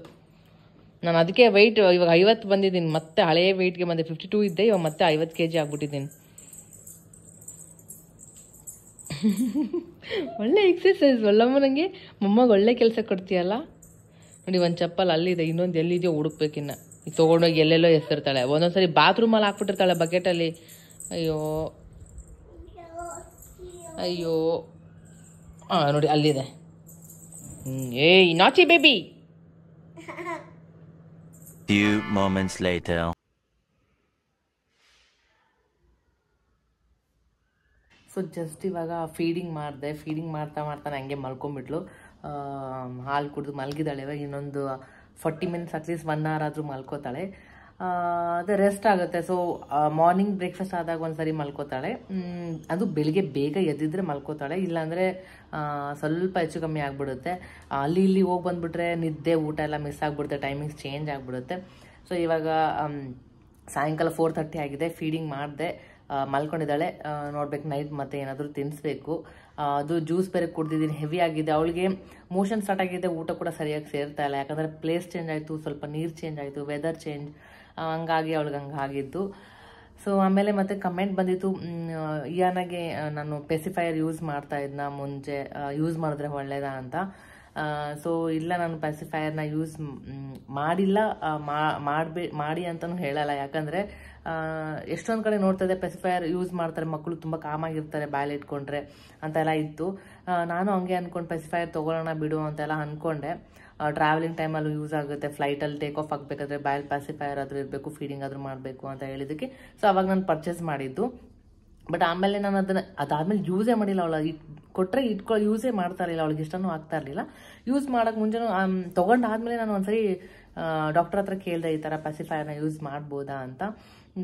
ನಾನು ಅದಕ್ಕೆ ವೆಯ್ಟ್ ಇವಾಗ ಐವತ್ತು ಬಂದಿದ್ದೀನಿ. ಮತ್ತೆ ಹಳೆಯ ವೆಯ್ಟ್ಗೆ ಬಂದೆ. ಫಿಫ್ಟಿ ಟೂ ಇದ್ದೆ, ಇವಾಗ ಮತ್ತೆ ಐವತ್ತು ಕೆ ಜಿ ಆಗ್ಬಿಟ್ಟಿದ್ದೀನಿ. *laughs* ಒಳ್ಳೆ ಎಕ್ಸಸೈಸ್ ಒಳ್ಳಮ್ಮ ನನಗೆ ಮೊಮ್ಮಗೆ ಒಳ್ಳೆ ಕೆಲಸ ಕೊಡ್ತೀಯಲ್ಲ? ನೋಡಿ, ಒಂದು ಚಪ್ಪಲ್ ಅಲ್ಲಿದೆ, ಇನ್ನೊಂದು ಎಲ್ಲಿದೆಯೋ ಹುಡುಕ್ಬೇಕಿನ್ನ ತೊಗೊಂಡೋಗಿ ಎಲ್ಲೆಲ್ಲೋ ಎಸ್ತಿರ್ತಾಳೆ. ಒಂದೊಂದ್ಸರಿ ಬಾತ್ರೂಮಲ್ಲಿ ಹಾಕ್ಬಿಟ್ಟಿರ್ತಾಳೆ ಬಕೆಟಲ್ಲಿ ಅಯ್ಯೋ. ಅಯ್ಯೋ. ಹಾಂ ನೋಡಿ ಅಲ್ಲಿದೆ. ಹ್ಮ್, ಏಯ್ ನಾಚಿ baby.
Few moments light
so just ಇವಾಗ ಫೀಡಿಂಗ್ ಮಾಡಿದೆ. ಫೀಡಿಂಗ್ ಮಾಡ್ತಾ ಮಾಡ್ತಾ ಹಂಗೆ ಮಲ್ಕೊಂಡ್ಬಿಟ್ಲು. ಹಾಲು ಕುಡಿದು ಮಲಗಿದಾಳೆ ಇವಾಗ ಇನ್ನೊಂದು forty minutes at least one hour ಆದರೂ ಮಲ್ಕೋತಾಳೆ. ಅದೇ ರೆಸ್ಟ್ ಆಗುತ್ತೆ. ಸೊ ಮಾರ್ನಿಂಗ್ ಬ್ರೇಕ್ಫಾಸ್ಟ್ ಆದಾಗ ಒಂದ್ಸರಿ ಮಲ್ಕೋತಾಳೆ. ಅದು ಬೆಳಿಗ್ಗೆ ಬೇಗ ಎದ್ದಿದ್ರೆ ಮಲ್ಕೋತಾಳೆ. ಇಲ್ಲಾಂದರೆ ಸ್ವಲ್ಪ ಹೆಚ್ಚು ಕಮ್ಮಿ ಆಗಿಬಿಡುತ್ತೆ. ಅಲ್ಲಿ ಇಲ್ಲಿ ಹೋಗಿ ಬಂದ್ಬಿಟ್ರೆ ನಿದ್ದೆ, ಊಟ ಎಲ್ಲ ಮಿಸ್ ಆಗಿಬಿಡುತ್ತೆ. ಟೈಮಿಂಗ್ಸ್ ಚೇಂಜ್ ಆಗಿಬಿಡುತ್ತೆ. ಸೊ ಇವಾಗ ಸಾಯಂಕಾಲ ಫೋರ್ ಥರ್ಟಿ ಆಗಿದೆ. ಫೀಡಿಂಗ್ ಮಾಡಿದೆ. ಮಲ್ಕೊಂಡಿದ್ದಾಳೆ. ನೋಡ್ಬೇಕು ನೈಟ್ ಮತ್ತೆ ಏನಾದರೂ ತಿನ್ನಿಸ್ಬೇಕು ಅದು ಜ್ಯೂಸ್ ಬೇರೆ ಕುಡ್ದಿದ್ದೀನಿ. ಹೆವಿ ಆಗಿದೆ. ಅವಳಿಗೆ ಮೋಷನ್ ಸ್ಟಾರ್ಟ್ ಆಗಿದೆ. ಊಟ ಕೂಡ ಸರಿಯಾಗಿ ಸೇರ್ತಾ ಇಲ್ಲ. ಯಾಕಂದರೆ ಪ್ಲೇಸ್ ಚೇಂಜ್ ಆಯಿತು. ಸ್ವಲ್ಪ ನೀರು ಚೇಂಜ್ ಆಯಿತು. ವೆದರ್ ಚೇಂಜ್ ಹಂಗಾಗಿ ಅವಳಿಗೆ ಹಂಗೆ ಆಗಿದ್ದು. ಸೊ ಆಮೇಲೆ ಮತ್ತೆ ಕಮೆಂಟ್ ಬಂದಿತ್ತು ಇಯಾನಾಗೆ ನಾನು ಪೆಸಿಫೈಯರ್ ಯೂಸ್ ಮಾಡ್ತಾ ಇದ್ನ ಮುಂಚೆ ಯೂಸ್ ಮಾಡಿದ್ರೆ ಒಳ್ಳೇದಾ ಅಂತ. ಸೊ ಇಲ್ಲ, ನಾನು ಪೆಸಿಫೈಯರ್ನ ಯೂಸ್ ಮಾಡಿಲ್ಲ ಮಾಡಬೇ, ಮಾಡಿ ಅಂತಲೂ ಹೇಳಲ್ಲ. ಯಾಕಂದರೆ ಎಷ್ಟೊಂದು ಕಡೆ ನೋಡ್ತದೆ ಪೆಸಿಫೈಯರ್ ಯೂಸ್ ಮಾಡ್ತಾರೆ ಮಕ್ಕಳು ತುಂಬ ಕಾಮಾಗಿರ್ತಾರೆ ಬಾಯಲ್ಲಿ ಇಟ್ಕೊಂಡ್ರೆ ಅಂತೆಲ್ಲ ಇತ್ತು. ನಾನು ಹಂಗೆ ಅಂದ್ಕೊಂಡು ಪೆಸಿಫೈಯರ್ ತೊಗೊಳ್ಳೋಣ ಬಿಡು ಅಂತೆಲ್ಲ ಅಂದ್ಕೊಂಡೆ ಟ್ರಾವೆಲಿಂಗ್ ಟೈಮಲ್ಲೂ ಯೂಸ್ ಆಗುತ್ತೆ. ಫ್ಲೈಟಲ್ಲಿ ಟೇಕ್ ಆಫ್ ಆಗಬೇಕಾದ್ರೆ ಬಾಯಲ್ ಪ್ಯಾಸಿಫೈಯರ್ ಆದರೂ ಇರಬೇಕು ಫೀಡಿಂಗ್ ಆದರೂ ಮಾಡಬೇಕು ಅಂತ ಹೇಳಿದ್ದಕ್ಕೆ. ಸೊ ಅವಾಗ ನಾನು ಪರ್ಚೇಸ್ ಮಾಡಿದ್ದು. ಬಟ್ ಆಮೇಲೆ ನಾನು ಅದನ್ನು, ಅದಾದ್ಮೇಲೆ ಯೂಸೇ ಮಾಡಿಲ್ಲ ಅವಳ. ಇಟ್ ಕೊಟ್ಟರೆ ಇಟ್ಕೊ ಯೂಸೇ ಮಾಡ್ತಾ ಇರಲಿಲ್ಲ. ಅವಳಿಗೆ ಇಷ್ಟನೂ ಆಗ್ತಾ ಇರಲಿಲ್ಲ. ಯೂಸ್ ಮಾಡೋಕೆ ಮುಂಚೆನೂ ತೊಗೊಂಡಾದ್ಮೇಲೆ ನಾನು ಒಂದ್ಸರಿ ಡಾಕ್ಟರ್ ಹತ್ರ ಕೇಳಿದೆ ಈ ಥರ ಪ್ಯಾಸಿಫೈರ್ನ ಯೂಸ್ ಮಾಡ್ಬೋದಾ ಅಂತ.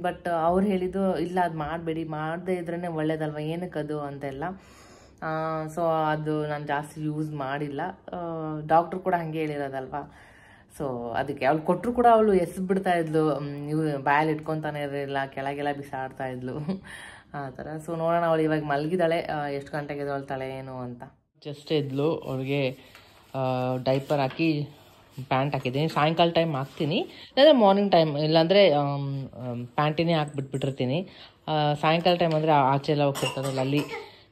ಬಟ್ ಅವ್ರು ಹೇಳಿದ್ದು, ಇಲ್ಲ, ಅದು ಮಾಡಬೇಡಿ. ಮಾಡದೇ ಇದ್ರೇ ಒಳ್ಳೇದಲ್ವ? ಏನಕ್ಕೆ ಅದು ಅಂತೆಲ್ಲ. ಸೊ ಅದು ನಾನು ಜಾಸ್ತಿ ಯೂಸ್ ಮಾಡಿಲ್ಲ. ಡಾಕ್ಟ್ರು ಕೂಡ ಹಾಗೆ ಹೇಳಿರೋದಲ್ವಾ? ಸೊ ಅದಕ್ಕೆ ಅವಳು ಕೊಟ್ಟರು ಕೂಡ ಅವಳು ಎಸ್ ಬಿಡ್ತಾ ಇದ್ಲು ಬಾಯಲ್ಲಿ ಇಟ್ಕೊತಾನೆ ಇರಲಿಲ್ಲ, ಕೆಳಗೆಲ್ಲ ಬಿಸಾಡ್ತಾ ಇದ್ಲು. ಆ ಥರ ಸೊ ನೋಡೋಣ ಅವಳು ಇವಾಗ ಮಲಗಿದಾಳೆ ಎಷ್ಟು ಗಂಟೆಗೆ ಎದ್ದೇಳ್ತಾಳೆ ಏನು ಅಂತ. ಜಸ್ಟ್ ಇದ್ಲು ಅವಳಿಗೆ ಡೈಪರ್ ಹಾಕಿ ಪ್ಯಾಂಟ್ ಹಾಕಿದ್ದೀನಿ. ಸಾಯಂಕಾಲ ಟೈಮ್ ಹಾಕ್ತೀನಿ. ಇಲ್ಲಾಂದರೆ ಮಾರ್ನಿಂಗ್ ಟೈಮ್ ಇಲ್ಲಾಂದರೆ ಪ್ಯಾಂಟಿನೇ ಹಾಕ್ಬಿಟ್ಬಿಟ್ಟಿರ್ತೀನಿ. ಸಾಯಂಕಾಲ ಟೈಮ್ ಅಂದರೆ ಆಚೆ ಎಲ್ಲ ಹೋಗ್ತಿರ್ತಾರಲ್ಲ ಅಲ್ಲಿ.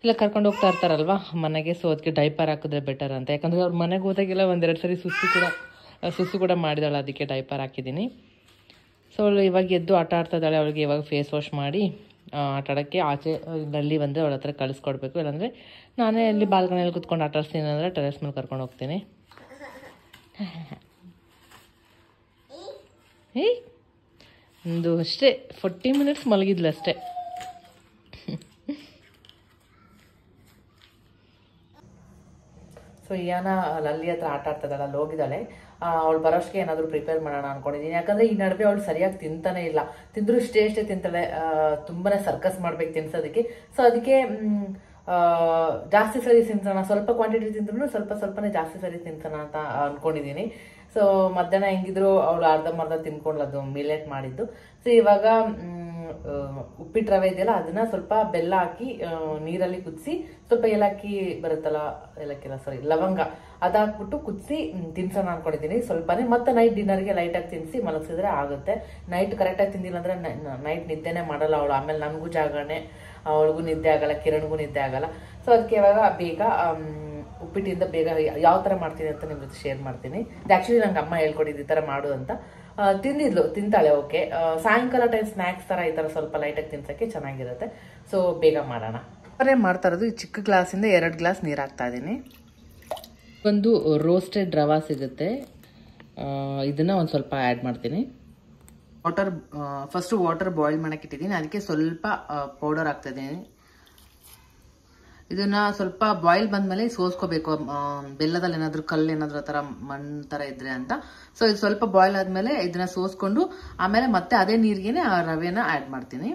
ಇಲ್ಲ ಕರ್ಕೊಂಡು ಹೋಗ್ತಾ ಇರ್ತಾರಲ್ವಾ? ಮನೆಗೆ ಸೊ ಅದಕ್ಕೆ ಡೈಪರ್ ಹಾಕಿದ್ರೆ ಬೆಟರ್ ಅಂತ. ಯಾಕಂದರೆ ಅವ್ರ ಮನೆಗೆ ಹೋದಾಗೆಲ್ಲ ಒಂದೆರಡು ಸರಿ ಸುಸ್ಸು ಕೂಡ ಸುಸ್ಸು ಕೂಡ ಮಾಡಿದಾಳೆ ಅದಕ್ಕೆ ಡೈಪರ್ ಹಾಕಿದ್ದೀನಿ. ಸೊ ಅವಳು ಇವಾಗ ಎದ್ದು ಆಟ ಆಡ್ತಾ ಇದ್ದಾಳೆ. ಅವಳಿಗೆ ಇವಾಗ ಫೇಸ್ ವಾಶ್ ಮಾಡಿ ಆಟ ಆಡೋಕ್ಕೆ ಆಚೆ ಅಲ್ಲಿ ಬಂದರೆ ಅವಳ ಹತ್ರ ಕಳಿಸ್ಕೊಡ್ಬೇಕು. ಇಲ್ಲಾಂದರೆ ನಾನೇ ಅಲ್ಲಿ ಬಾಲ್ಕನಿಯಲ್ಲಿ ಕುತ್ಕೊಂಡು ಆಟ ಆಡ್ತೀನಿ ಅಂದರೆ ಟೆರೆಸ್ ಮೇಲೆ ಕರ್ಕೊಂಡು ಹೋಗ್ತೀನಿ. *laughs* ಏಯ್ ಒಂದು ಅಷ್ಟೇ ಫೋರ್ಟಿ ಮಿನಿಟ್ಸ್ ಮಲಗಿದ್ಲು ಅಷ್ಟೇ. ಸೊ ಇಯಾನ ಲಲ್ಲಿ ಹತ್ರ ಆಟ ಆಡ್ತಿದ್ದಾಳೆ, ಅಲ್ಲಿ ಹೋಗಿದ್ದಾಳೆ. ಅವಳು ಬರೋಷ್ಗೆ ಏನಾದರೂ ಪ್ರಿಪೇರ್ ಮಾಡೋಣ ಅನ್ಕೊಂಡಿದ್ದೀನಿ. ಯಾಕಂದ್ರೆ ಈ ನಡುವೆ ಅವಳು ಸರಿಯಾಗಿ ತಿಂತಾನೆ ಇಲ್ಲ. ತಿಂದ್ರು ಇಷ್ಟೇ ಇಷ್ಟೇ ತಿಂತಾಳೆ. ತುಂಬಾ ಸರ್ಕಸ್ ಮಾಡ್ಬೇಕು ತಿನ್ಸೋದಕ್ಕೆ. ಸೊ ಅದಕ್ಕೆ ಜಾಸ್ತಿ ಸರಿ ತಿನ್ಸೋಣ. ಸ್ವಲ್ಪ ಕ್ವಾಂಟಿಟಿ ತಿಂದ್ರೂ ಸ್ವಲ್ಪ ಸ್ವಲ್ಪನೇ ಜಾಸ್ತಿ ಸರಿ ತಿನ್ಸೋಣ ಅಂತ ಅನ್ಕೊಂಡಿದ್ದೀನಿ. ಸೊ ಮಧ್ಯಾಹ್ನ ಹೆಂಗಿದ್ರು ಅವಳು ಅರ್ಧಂಬರ್ಧ ತಿನ್ಕೊಂಡ್ಲದು ಮಿಲೆಟ್ ಮಾಡಿದ್ದು. ಸೊ ಇವಾಗ ಉಪ್ಪಿಟ್ಟು ರವೆ ಇದೆಯಲ್ಲ, ಅದನ್ನ ಸ್ವಲ್ಪ ಬೆಲ್ಲ ಹಾಕಿ ನೀರಲ್ಲಿ ಕುದಿಸಿ, ಸ್ವಲ್ಪ ಏಲಕ್ಕಿ ಬರುತ್ತಲ್ಲ ಏಲಕ್ಕಿ ಅಲ್ಲ ಸಾರಿ ಲವಂಗ. ಅದಾಕ್ಬಿಟ್ಟು ಕುದಿಸಿ ತಿನ್ಸೋಣ ಅನ್ಕೊಂಡಿದ್ದೀನಿ. ಸ್ವಲ್ಪನೇ, ಮತ್ತೆ ನೈಟ್ ಡಿನ್ನರ್ಗೆ ಲೈಟಾಗಿ ತಿನ್ನಿಸಿ ಮಲಗಿಸಿದ್ರೆ ಆಗುತ್ತೆ. ನೈಟ್ ಕರೆಕ್ಟಾಗಿ ತಿಂದಿಲ್ಲ ಅಂದ್ರೆ ನೈಟ್ ನಿದ್ದೆನೇ ಮಾಡಲ್ಲ ಅವಳು. ಆಮೇಲೆ ನನಗೂ ಜಾಗರಣೆ ಅವಳಿಗೂ ನಿದ್ದೆ ಆಗಲ್ಲ, ಕಿರಣ್ಗೂ ನಿದ್ದೆ ಆಗಲ್ಲ. ಸೊ ಅದಕ್ಕೆ ಇವಾಗ ಬೇಗ ಉಪ್ಪಿಟ್ಟಿಂದ ಬೇಗ ಯಾವ ಥರ ಮಾಡ್ತೀನಿ ಅಂತ ನಿಮ್ಮ ಜೊತೆ ಶೇರ್ ಮಾಡ್ತೀನಿ. ಆ್ಯಕ್ಚುಲಿ ನಂಗೆ ಅಮ್ಮ ಹೇಳ್ಕೊಟ್ಟಿದ್ದು ಈ ಥರ ಮಾಡು ಅಂತ. ತಿಂದಿದ್ಲು ತಿಂತಾಳೆ ಓಕೆ. ಸಾಯಂಕಾಲ ಟೈಮ್ ಸ್ನ್ಯಾಕ್ಸ್ ಥರ ಈ ಥರ ಸ್ವಲ್ಪ ಲೈಟಾಗಿ ತಿನ್ಸೋಕ್ಕೆ ಚೆನ್ನಾಗಿರುತ್ತೆ. ಸೊ ಬೇಗ ಮಾಡೋಣ. ಅವರೇ ಮಾಡ್ತಾ ಇರೋದು ಈ ಚಿಕ್ಕ ಗ್ಲಾಸಿಂದ ಎರಡು ಗ್ಲಾಸ್ ನೀರು ಹಾಕ್ತಾ ಇದ್ದೀನಿ. ಒಂದು ರೋಸ್ಟೆಡ್ ರವಾ ಸಿಗುತ್ತೆ. ಇದನ್ನ ಒಂದು ಸ್ವಲ್ಪ ಆ್ಯಡ್ ಮಾಡ್ತೀನಿ. ವಾಟರ್ ಫಸ್ಟು ವಾಟರ್ ಬಾಯ್ಲ್ ಮಾಡಕ್ಕೆ ಇಟ್ಟಿದ್ದೀನಿ. ಅದಕ್ಕೆ ಸ್ವಲ್ಪ ಪೌಡರ್ ಹಾಕ್ತಾ ಇದ್ದೀನಿ. ಇದನ್ನ ಸ್ವಲ್ಪ ಬಾಯ್ಲ್ ಬಂದ್ಮೇಲೆ ಸೋಸ್ಕೋಬೇಕು. ಬೆಲ್ಲದಲ್ಲಿ ಏನಾದ್ರು ಕಲ್ಲು ಏನಾದ್ರು ತರ ಮಣ್ಣು ತರ ಇದ್ರೆ ಅಂತ. ಸೊ ಇದು ಸ್ವಲ್ಪ ಬಾಯ್ಲ್ ಆದ್ಮೇಲೆ ಇದನ್ನ ಸೋಸ್ಕೊಂಡು ಆಮೇಲೆ ಮತ್ತೆ ಅದೇ ನೀರಿಗೆನೆ ಆ ರವೆನ ಆಡ್ ಮಾಡ್ತೀನಿ.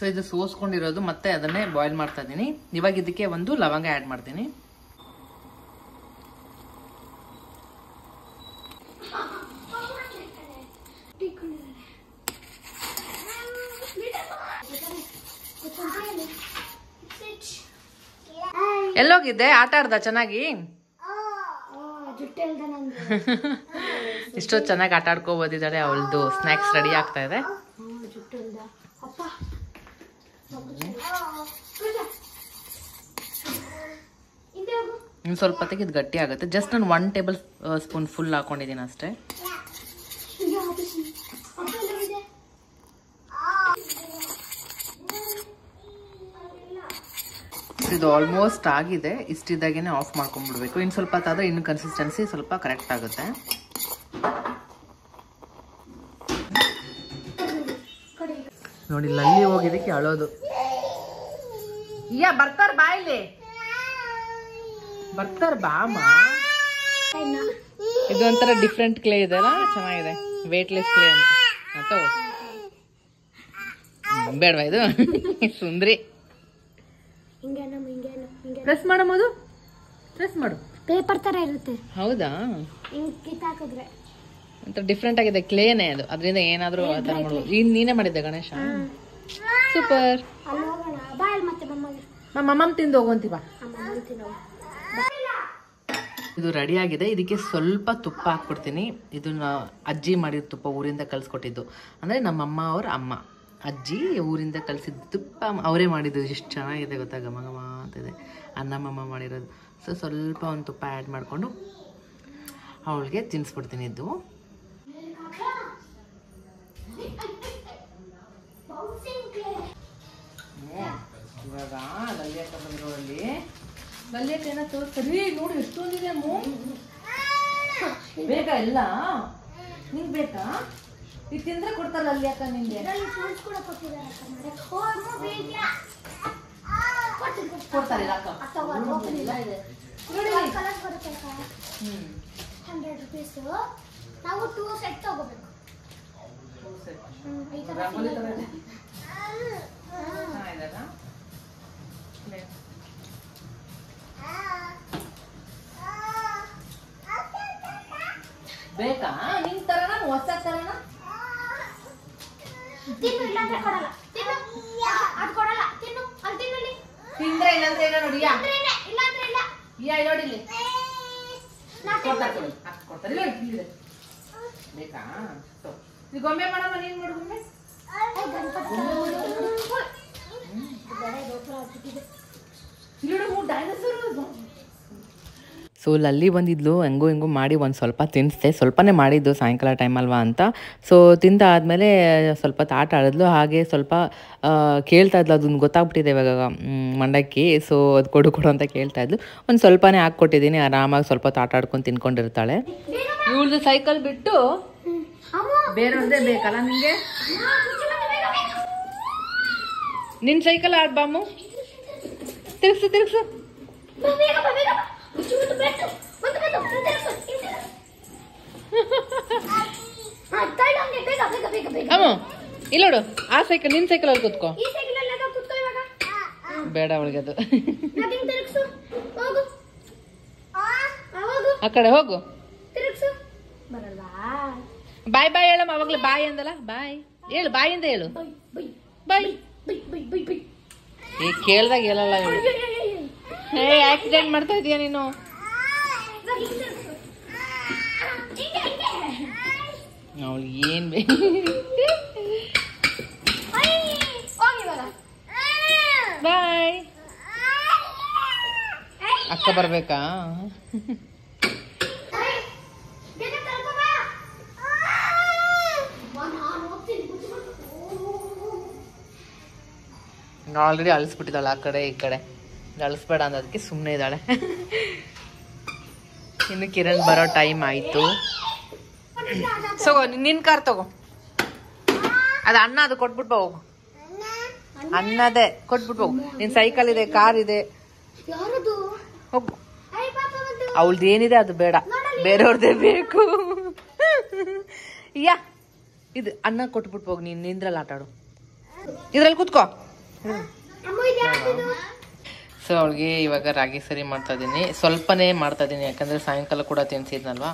ಸೊ ಇದು ಸೋಸ್ಕೊಂಡಿರೋದು ಮತ್ತೆ ಅದನ್ನೇ ಬಾಯ್ಲ್ ಮಾಡ್ತಾ ಇದ್ದೀನಿ. ಇವಾಗ ಇದಕ್ಕೆ ಒಂದು ಲವಂಗ ಆ್ಯಡ್ ಮಾಡ್ತೀನಿ. ಎಲ್ಲೋಗಿದ್ದೆ? ಆಟ ಆಡ್ದ ಚೆನ್ನಾಗಿ? *laughs* ಇಷ್ಟೊತ್ತು ಚೆನ್ನಾಗಿ ಆಟ ಆಡ್ಕೋಬೋದಿದ್ದಾಳೆ ಅವಳದು. ಸ್ನ್ಯಾಕ್ಸ್ ರೆಡಿ ಆಗ್ತಾ ಇದೆ. ಇನ್ನು ಸ್ವಲ್ಪ ಹೊತ್ತಿಗೆ ಇದು ಗಟ್ಟಿ ಆಗುತ್ತೆ. ಜಸ್ಟ್ ನಾನು ಒನ್ ಟೇಬಲ್ ಸ್ಪೂನ್ ಫುಲ್ ಹಾಕೊಂಡಿದ್ದೀನಿ ಅಷ್ಟೇ. ಇದು ಆಲ್ಮೋಸ್ಟ್ ಆಗಿದೆ. ಇಷ್ಟಿದ್ದಾಗೇನೆ ಆಫ್ ಮಾಡ್ಕೊಂಡ್ಬಿಡ್ಬೇಕು. ಇನ್ನು ಸ್ವಲ್ಪ ಹೊತ್ತಾದ್ರೆ ಇನ್ನು ಕನ್ಸಿಸ್ಟೆನ್ಸಿ ಸ್ವಲ್ಪ ಕರೆಕ್ಟ್ ಆಗುತ್ತೆ. ನೋಡಿ, ಲಲ್ಲಿ ಹೋಗಿದ್ದಕ್ಕೆ ಅಳೋದು. ಯಾ, ಬರ್ತಾರ ಬಾಯಿಲಿ ಇಲ್ಲಿ ಬರ್ತಾರ ಬಾಮ ಅಮ್ಮ. ಇದು ಒಂಥರ ಡಿಫ್ರೆಂಟ್ ಕ್ಲೇ ಇದೆ ಅಲ್ಲ? ಚೆನ್ನಾಗಿದೆ. ವೇಟ್ಲೆಸ್ ಕ್ಲೇ ಅಂತ. ಆಯ್ತು ಬೇಡವಾ ಇದು? ಸುಂದ್ರಿ. ಪ್ರೆಸ್ ಮಾಡಬಹುದು ಪ್ರೆಸ್ ಮಾಡು.
ಪೇಪರ್ ತರ ಇರುತ್ತೆ.
ಹೌದಾ?
ಕಿತ್ತಾಕಿದ್ರೆ
ಒಂಥರ ಡಿಫ್ರೆಂಟ್ ಆಗಿದೆ. ಕ್ಲೇನೇ ಅದು. ಅದರಿಂದ ಏನಾದರೂ ಆ ಥರ ಮಾಡ್ಬೋದು. ಈಗ ನೀನೇ ಮಾಡಿದ್ದೆ ಗಣೇಶ. ಸೂಪರ್ ಮಮ್ಮಮ್ಮ ತಿಂದು ಹೋಗುವಂತೀವ. ಇದು ರೆಡಿ ಆಗಿದೆ. ಇದಕ್ಕೆ ಸ್ವಲ್ಪ ತುಪ್ಪ ಹಾಕ್ಬಿಡ್ತೀನಿ. ಇದನ್ನ ಅಜ್ಜಿ ಮಾಡಿದ ತುಪ್ಪ ಊರಿಂದ ಕಲಿಸ್ಕೊಟ್ಟಿದ್ದು ಅಂದರೆ ನಮ್ಮಮ್ಮ ಅವ್ರ ಅಮ್ಮ. ಅಜ್ಜಿ ಊರಿಂದ ಕಲಿಸಿದ ತುಪ್ಪ ಅವರೇ ಮಾಡಿದ್ದು. ಎಷ್ಟು ಚೆನ್ನಾಗಿದೆ ಗೊತ್ತಾ? ಘಮ ಘಮ ಅಂತಿದೆ ಅನ್ನಮ್ಮಮ್ಮ ಮಾಡಿರೋದು. ಸೊ ಸ್ವಲ್ಪ ಒಂದು ತುಪ್ಪ ಆ್ಯಡ್ ಮಾಡಿಕೊಂಡು ಅವಳಿಗೆ ತಿನ್ನಿಸ್ಬಿಡ್ತೀನಿ ಇದು. ಇವಾಗ ಲಲ್ಯಕ್ಕ ಬಂದಿರೋಲ್ಲಿ ಲಲ್ಯಕ್ಕ ಏನೋ ತೋರಿಸ್ತಾರೆ ನೋಡಿ ಎಷ್ಟೊಂದಿದೆ ಅಮ್ಮು. ಬೇಕಾ ಎಲ್ಲ? ನಿಂಗೆ ಬೇಕಾ? ಇದು ತಿಂದ್ರೆ ಕೊಡ್ತಾರ ಅಕ್ಕ ನಿಂಗೆ?
ಕೊಡ್ತಾರಿಲ್ಲ ಅಕ್ಕ. ಹಂಡ್ರೆಡ್ ಓ, ನಾವು ಟೂ ಸೆಟ್
ಕೊಡ್ತೀನಿ. ಕೊಡ್ತಾರೆ ಇಲ್ಲ ಬೇಕಾ? ನಿನ್ ತರನ ಹೊಸ ತರನ?
ತಿನ್ನು ಇಲ್ಲಾಂದ್ರೆ ಕೊಡಲ್ಲ. ತಿನ್ನು. ಅದು ಕೊಡಲ್ಲ. ತಿನ್ನು. ಅಲ್ಲಿ ಇಲ್ಲಿ.
ತಿಂದ್ರೆ ಇಲ್ಲಂದ್ರೆ ಏನೋ ನೋಡಿಯಾ
ಅಂದ್ರೆ ಇಲ್ಲ, ಇಲ್ಲಾಂದ್ರೆ ಇಲ್ಲ.
ಯಾ ನೋಡಿ ಇಲ್ಲಿ. ಕೊಡ್ತಾರೆ ಕೊಡಿ. ಕೊಡ್ತಾರೆ. ಇಲ್ಲ. ಬೇಕಾ. ಇದು ಗೊಂಬೆ ಮಾಡಮ್ಮ ನೀನ್ ಮಾಡು ಗೊಂಬೆ
ಗಣಪತಿ.
ಸೊ ಲಲ್ಲಿ ಬಂದಿದ್ಲು ಹೆಂಗೋ ಹೆಂಗೋ ಮಾಡಿ ಒಂದು ಸ್ವಲ್ಪ ತಿನ್ನಿಸ್ದೆ ಸ್ವಲ್ಪನೇ ಮಾಡಿದ್ದು ಸಾಯಂಕಾಲ ಟೈಮ್ ಅಲ್ವಾ ಅಂತ ಸೊ ತಿಂದಾದ್ಮೇಲೆ ಸ್ವಲ್ಪ ತಾಟ ಆಟ ಆಡಿದ್ಲು ಹಾಗೆ ಸ್ವಲ್ಪ ಕೇಳ್ತಾ ಇದ್ಲು ಅದೊಂದು ಗೊತ್ತಾಗ್ಬಿಟ್ಟಿದೆ ಇವಾಗ ಮಂಡಕ್ಕಿ ಸೊ ಅದು ಕೊಡು ಕೊಡು ಅಂತ ಕೇಳ್ತಾ ಇದ್ಲು ಒಂದು ಸ್ವಲ್ಪನೇ ಹಾಕ್ಕೊಟ್ಟಿದ್ದೀನಿ ಆರಾಮಾಗಿ ಸ್ವಲ್ಪ ತಾಟ ಆಟ ಆಡ್ಕೊಂಡು ತಿನ್ಕೊಂಡಿರ್ತಾಳೆ ಇವಳ್ದು ಸೈಕಲ್ ಬಿಟ್ಟು
ಅಮ್ಮ,
ಬೇರೆ ಒಂದೇ ಬೇಕಲ್ಲ
ನಿಮಗೆ.
ನಿನ್ನ ಸೈಕಲ್ ಆಡ್ಬಾಮು ತಿರ್ಗ್ಸು ತಿರುಗಿಸು. ಅಮ್ಮ ಇಲ್ಲ ನೋಡು. ಆ ಸೈಕಲ್
ನಿನ್ ಸೈಕಲ್ ಅಲ್ಲಿ ಕೂತ್ಕೋ.
ಬೇಡ ಅವಳಿಗೆ ಅದು.
ಆ,
ಕಡೆ ಹೋಗು? ಬಾಯ್ ಬಾಯ್ ಹೇಳಮ್ಮ. ಅವಾಗಲೇ ಬಾಯ್ ಅಂದಲ್ಲ? ಬಾಯ್. ಹೇಳು ಬಾಯಿಂದ ಹೇಳು. ಈಗ ಕೇಳ್ದಾಗ ಹೇಳಲ್ಲ ಹೇ ಆಕ್ಸಿಡೆಂಟ್ ಮಾಡ್ತಾ ಇದೀಯ ನೀನು. ಅವಳಿಗೆ ಏನ್ ಬೇ
ಹೋಗಿ ಇವಾಗ.
ಬಾಯ್ ಅಕ್ಕ ಬರ್ಬೇಕಾ
ಐ, ಬೇಗ ಕರ್ಕೊ ಬಾ. ಬಾ, ನಾನ್ ಹೋಗ್ತೀನಿ, ಕುತ್ಕೊಂಡು.
ಆಲ್ರೆಡಿ ಅಳಿಸ್ಬಿಟ್ಟಿದ್ದಾಳೆ ಆ ಕಡೆ ಈ ಕಡೆ. ಅಳಿಸ್ಬೇಡ ಅನ್ನೋದಕ್ಕೆ ಸುಮ್ಮನೆ ಇದ್ದಾಳೆ. ಇನ್ನು ಕಿರಣ್ ಬರೋ ಟೈಮ್ ಆಯಿತು. ಸೊ ನಿನ್ನ ಕಾರ್ ತಗೋ. ಅದು ಅನ್ನ ಅದು ಕೊಟ್ಬಿಟ್ಟು ಹೋಗು. ಅನ್ನದೇ ಕೊಟ್ಬಿಟ್ಟು ಹೋಗು. ನಿನ್ ಸೈಕಲ್ ಇದೆ ಕಾರ್ ಇದೆ.
ಅವಳದ್ದು
ಹೋಗು.
ಅಯ್ಯ ಪಾಪ ಬಂತು
ಅವಳ್ದು ಏನಿದೆ ಅದು ಬೇಡ. ಬೇರೆಯವ್ರದ್ದೇ ಬೇಕು. ಯಾ. ಇದು ಅನ್ನ ಕೊಟ್ಬಿಟ್ಟು ಹೋಗಿ. ನೀನು ನಿಂದ್ರಲ್ಲಿ ಆಟಾಡು ಇದ್ರಲ್ಲಿ ಕೂತ್ಕೋ. ಸೊ ಅವಳಿಗೆ ಇವಾಗ ರಾಗಿ ಸರಿ ಮಾಡ್ತಾ ಇದ್ದೀನಿ. ಸ್ವಲ್ಪನೇ ಮಾಡ್ತಾ ಇದ್ದೀನಿ, ಯಾಕಂದ್ರೆ ಸಾಯಂಕಾಲ ಕೂಡ ತಿನ್ಸಿದ್ನಲ್ವಾ?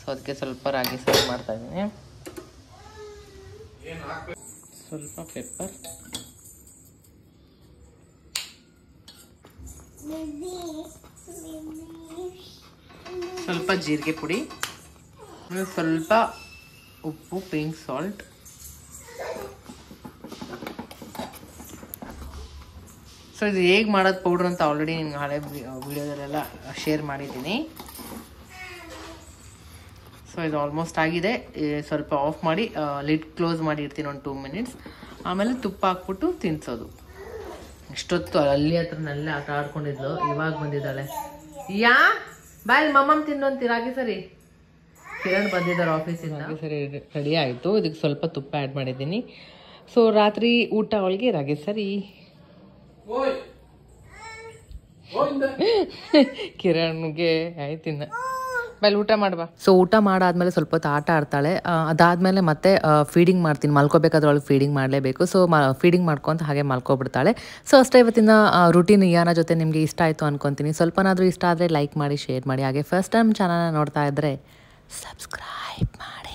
ಸೊ ಅದಕ್ಕೆ ಸ್ವಲ್ಪ ರಾಗಿ ಸರಿ ಮಾಡ್ತಾ ಇದ್ದೀನಿ. ಸ್ವಲ್ಪ ಪೆಪ್ಪರ್ ಸ್ವಲ್ಪ ಜೀರಿಗೆ ಪುಡಿ. ಸ್ವಲ್ಪ ಉಪ್ಪು ಪಿಂಕ್ ಸಾಲ್ಟ್ ಸೊ ಇದು ಹೇಗೆ ಮಾಡೋದು ಪೌಡ್ರ್ ಅಂತ ಆಲ್ರೆಡಿ ನಿಮ್ಗೆ ಹಳೆ ವಿಡಿಯೋದಲ್ಲೆಲ್ಲ ಶೇರ್ ಮಾಡಿದ್ದೀನಿ. ಸೊ ಇದು ಆಲ್ಮೋಸ್ಟ್ ಆಗಿದೆ. ಸ್ವಲ್ಪ ಆಫ್ ಮಾಡಿ ಲಿಡ್ ಕ್ಲೋಸ್ ಮಾಡಿ ಇರ್ತೀನಿ ಒಂದು ಟೂ ಮಿನಿಟ್ಸ್ ಆಮೇಲೆ ತುಪ್ಪ ಹಾಕ್ಬಿಟ್ಟು ತಿನ್ಸೋದು. ಇಷ್ಟೊತ್ತು ಅಲ್ಲಿ ಹತ್ರನಲ್ಲೇ ಆಟ ಆಡ್ಕೊಂಡಿದ್ಲು. ಇವಾಗ ಬಂದಿದ್ದಾಳೆ. ಯಾ? ಬಾಯ್ ಮಮ್ಮಮ್ ತಿನ್ನು ಅಂತೀರ ಹಾಗೆ ಸರಿ. ಕಿರಣ್ ಬಂದಿದ್ದಾರೆ ಆಫೀಸಿಂದ ಸರಿ ರೆಡಿ ಆಯಿತು. ಇದಕ್ಕೆ ಸ್ವಲ್ಪ ತುಪ್ಪ ಆ್ಯಡ್ ಮಾಡಿದ್ದೀನಿ. ಸೊ ರಾತ್ರಿ ಊಟ ಅವಳಿಗೆ ರಾಗಿ ಸರಿ. ಕಿರಣ್ಗೆ ಆಯ್ತಿನ್ನ ಮೇಲೆ ಊಟ ಮಾಡ್ಬಾ ಸೊ ಊಟ ಮಾಡಾದ್ಮೇಲೆ ಸ್ವಲ್ಪ ಹೊತ್ತು ಆಟ ಆಡ್ತಾಳೆ. ಅದಾದ್ಮೇಲೆ ಮತ್ತೆ ಫೀಡಿಂಗ್ ಮಾಡ್ತೀನಿ. ಮಲ್ಕೋಬೇಕಾದ್ರೆ ಅವಳಿಗೆ ಫೀಡಿಂಗ್ ಮಾಡಲೇಬೇಕು. ಸೊ ಫೀಡಿಂಗ್ ಮಾಡ್ಕೊಂತ ಹಾಗೆ ಮಲ್ಕೊಬಿಡ್ತಾಳೆ. ಸೊ ಅಷ್ಟೇ ಇವತ್ತಿನ ರುಟೀನ್ ಯಾನ ಜೊತೆ ನಿಮಗೆ ಇಷ್ಟ ಆಯಿತು ಅನ್ಕೊತೀನಿ. ಸ್ವಲ್ಪನಾದರೂ ಇಷ್ಟ ಆದರೆ ಲೈಕ್ ಮಾಡಿ ಶೇರ್ ಮಾಡಿ. ಹಾಗೆ ಫಸ್ಟ್ ಟೈಮ್ ಚಾನಲ್ನ ನೋಡ್ತಾ ಇದ್ದರೆ ಸಬ್ಸ್ಕ್ರೈಬ್ ಮಾಡಿ.